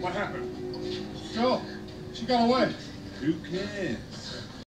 What happened? Joe, she got away. Who cares?